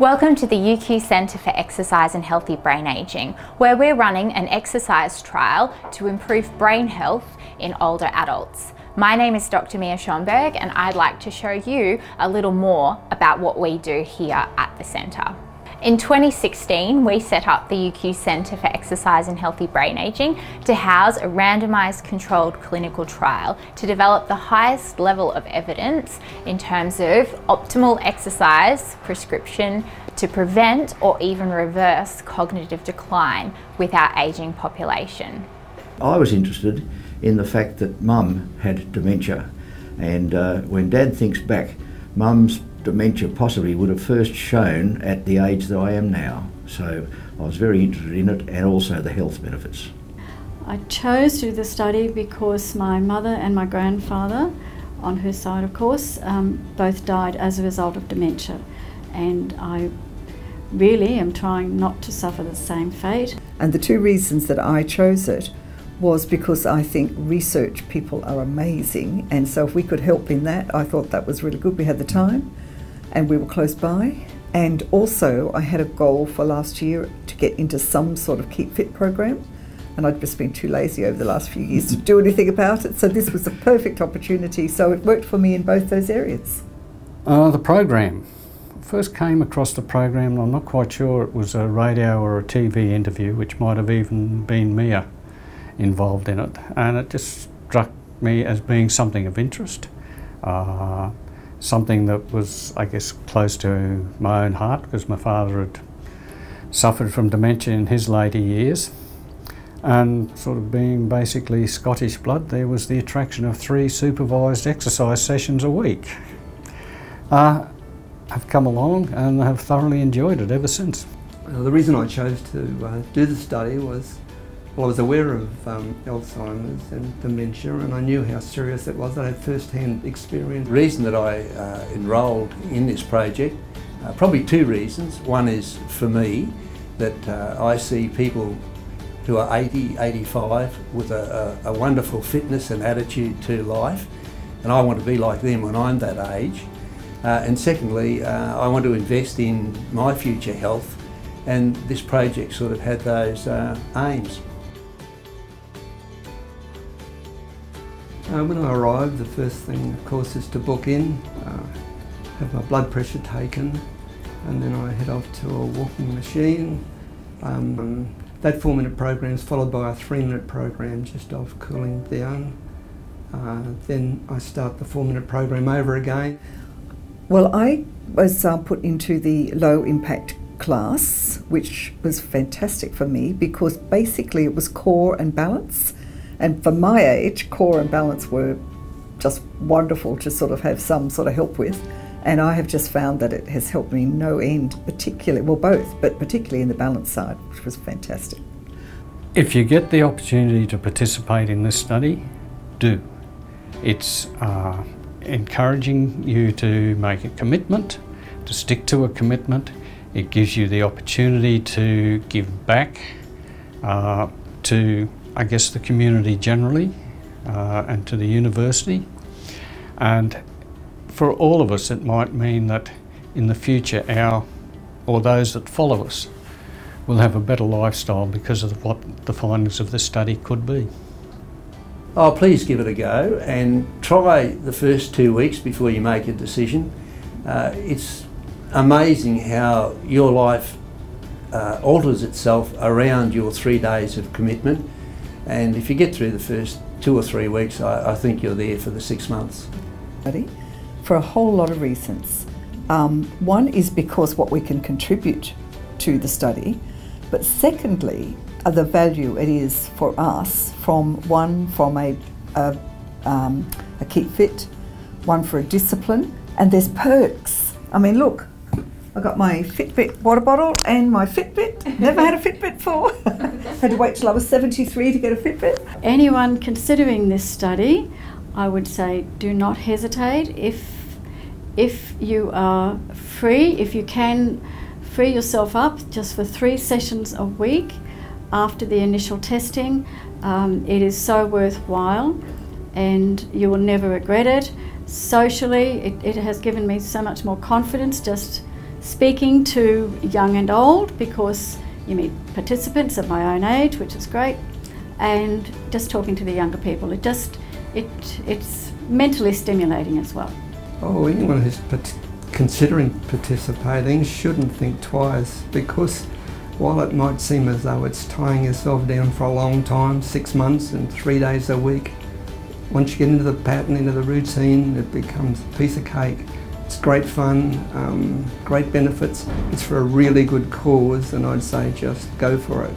Welcome to the UQ Centre for Exercise and Healthy Brain Ageing, where we're running an exercise trial to improve brain health in older adults. My name is Dr. Mia Schaumberg and I'd like to show you a little more about what we do here at the centre. In 2016, we set up the UQ Centre for Exercise and Healthy Brain Ageing to house a randomised controlled clinical trial to develop the highest level of evidence in terms of optimal exercise prescription to prevent or even reverse cognitive decline with our ageing population. I was interested in the fact that mum had dementia and uh, when dad thinks back, mum's dementia possibly would have first shown at the age that I am now. So I was very interested in it and also the health benefits. I chose to do the study because my mother and my grandfather, on her side of course, um, both died as a result of dementia. And I really am trying not to suffer the same fate. And the two reasons that I chose it was because I think research people are amazing. And so if we could help in that, I thought that was really good. We had the time and we were close by. And also, I had a goal for last year to get into some sort of Keep Fit program. And I'd just been too lazy over the last few years to do anything about it. So this was a perfect opportunity. So it worked for me in both those areas. Uh, the program. First came across the program, I'm not quite sure it was a radio or a TV interview, which might have even been Mia involved in it. And it just struck me as being something of interest. Uh, something that was, I guess, close to my own heart because my father had suffered from dementia in his later years. And sort of being basically Scottish blood, there was the attraction of three supervised exercise sessions a week. Uh, I've come along and have thoroughly enjoyed it ever since. the reason I chose to uh, do the study was well, I was aware of um, Alzheimer's and dementia and I knew how serious it was. I had first-hand experience. The reason that I uh, enrolled in this project, uh, probably two reasons. One is for me that uh, I see people who are 80, 85 with a, a, a, wonderful fitness and attitude to life and I want to be like them when I'm that age. Uh, and secondly, uh, I want to invest in my future health and this project sort of had those uh, aims. Uh, when I arrive, the first thing, of course, is to book in, uh, have my blood pressure taken, and then I head off to a walking machine. Um, that four minute program is followed by a three minute program just off cooling down. Uh, then I start the four minute program over again. Well, I was uh, put into the low impact class, which was fantastic for me because basically it was core and balance. And for my age, core and balance were just wonderful to sort of have some sort of help with. And I have just found that it has helped me no end, particularly, well, both, but particularly in the balance side, which was fantastic. If you get the opportunity to participate in this study, do. It's uh, encouraging you to make a commitment, to stick to a commitment. It gives you the opportunity to give back uh, to I guess, the community generally uh, and to the university. And for all of us, it might mean that in the future, our or those that follow us will have a better lifestyle because of what the findings of this study could be. Oh, please give it a go and try the first two weeks before you make a decision. Uh, it's amazing how your life uh, alters itself around your three days of commitment. And if you get through the first two or three weeks, I, I think you're there for the six months. For a whole lot of reasons. Um, one is because what we can contribute to the study, but secondly, the value it is for us from one from a, a, um, a keep fit, one for a discipline, and there's perks. I mean, look, I got my Fitbit water bottle and my Fitbit. Never had a Fitbit before. had to wait till I was 73 to get a Fitbit. Anyone considering this study, I would say do not hesitate. If if you are free, if you can free yourself up just for three sessions a week after the initial testing, um, it is so worthwhile and you will never regret it. Socially, it, it has given me so much more confidence just speaking to young and old because you meet participants of my own age, which is great, and just talking to the younger people. It just it it's mentally stimulating as well. Oh, anyone who's considering participating shouldn't think twice because while it might seem as though it's tying yourself down for a long time, six months and three days a week, once you get into the pattern, into the routine, it becomes a piece of cake. It's great fun, um, great benefits. It's for a really good cause, and I'd say just go for it.